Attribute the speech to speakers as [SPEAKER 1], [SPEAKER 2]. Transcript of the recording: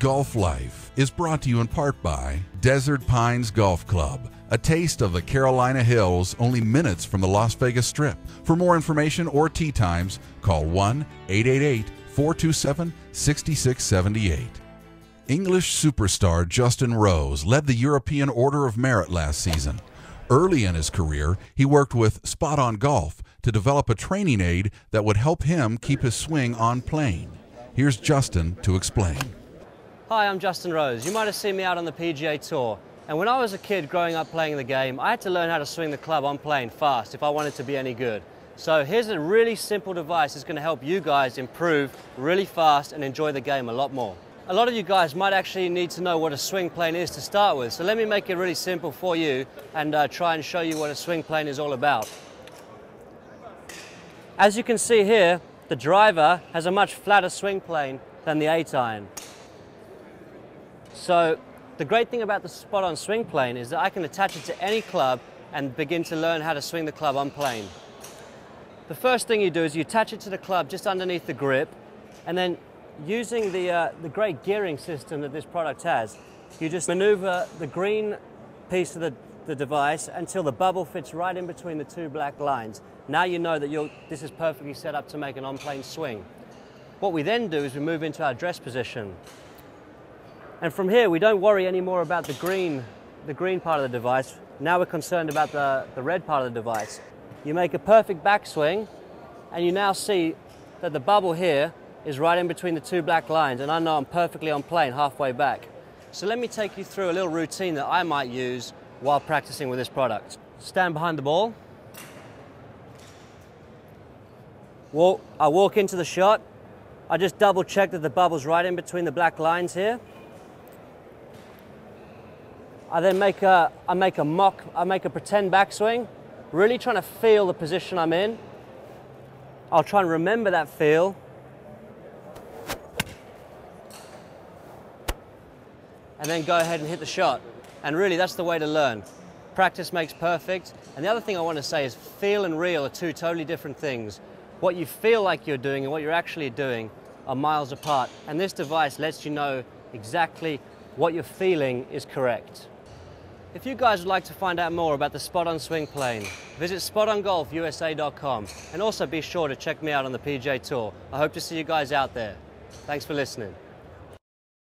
[SPEAKER 1] Golf Life is brought to you in part by Desert Pines Golf Club, a taste of the Carolina Hills only minutes from the Las Vegas Strip. For more information or tee times, call 1 888 427 6678. English superstar Justin Rose led the European Order of Merit last season. Early in his career, he worked with Spot on Golf to develop a training aid that would help him keep his swing on plane. Here's Justin to explain.
[SPEAKER 2] Hi, I'm Justin Rose. You might have seen me out on the PGA Tour. And when I was a kid growing up playing the game, I had to learn how to swing the club on plane fast if I wanted to be any good. So here's a really simple device that's going to help you guys improve really fast and enjoy the game a lot more. A lot of you guys might actually need to know what a swing plane is to start with. So let me make it really simple for you and uh, try and show you what a swing plane is all about. As you can see here, the driver has a much flatter swing plane than the 8 iron. So the great thing about the spot on swing plane is that I can attach it to any club and begin to learn how to swing the club on plane. The first thing you do is you attach it to the club just underneath the grip and then using the, uh, the great gearing system that this product has, you just maneuver the green piece of the, the device until the bubble fits right in between the two black lines. Now you know that this is perfectly set up to make an on-plane swing. What we then do is we move into our dress position. And from here, we don't worry anymore about the green, the green part of the device. Now we're concerned about the, the red part of the device. You make a perfect backswing, and you now see that the bubble here is right in between the two black lines, and I know I'm perfectly on plane halfway back. So let me take you through a little routine that I might use while practicing with this product. Stand behind the ball. Walk, I walk into the shot. I just double check that the bubble's right in between the black lines here. I then make a, I make a mock, I make a pretend backswing, really trying to feel the position I'm in. I'll try and remember that feel. And then go ahead and hit the shot. And really, that's the way to learn. Practice makes perfect. And the other thing I want to say is feel and real are two totally different things. What you feel like you're doing and what you're actually doing are miles apart. And this device lets you know exactly what you're feeling is correct. If you guys would like to find out more about the Spot On Swing Plane, visit spotongolfusa.com and also be sure to check me out on the PGA Tour. I hope to see you guys out there. Thanks for listening.